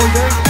all.